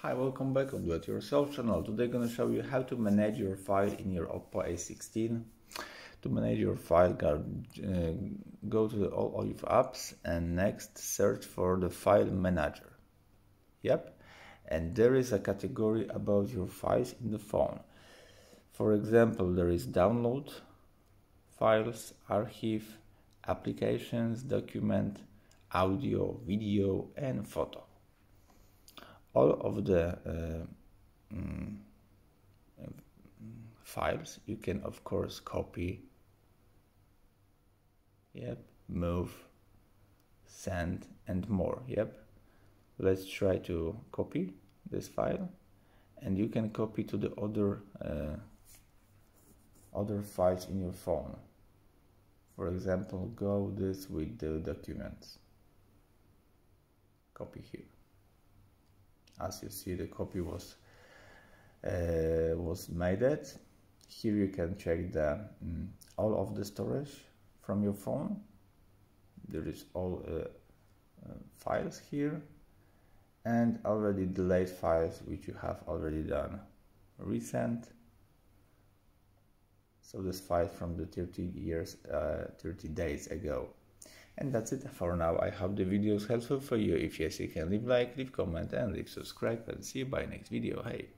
Hi, welcome back on Do It Yourself channel. Today I'm gonna show you how to manage your file in your Oppo A16. To manage your file, go, uh, to the all of apps and next search for the file manager. Yep, and there is a category about your files in the phone. For example, there is download, files, archive, applications, document, audio, video, and photo all of the uh, mm, files you can of course copy. Yep move send and more. Yep. Let's try to copy this file. And you can copy to the other uh, other files in your phone. For example go this with the documents. Copy here as you see the copy was uh, was made it. Here you can check the um, all of the storage from your phone. There is all uh, uh, files here and already delayed files which you have already done. Recent. So this file from the 30 years uh, 30 days ago and that's it for now. I hope the video is helpful for you. If yes, you can leave like, leave comment and leave subscribe and see you by next video. Hey.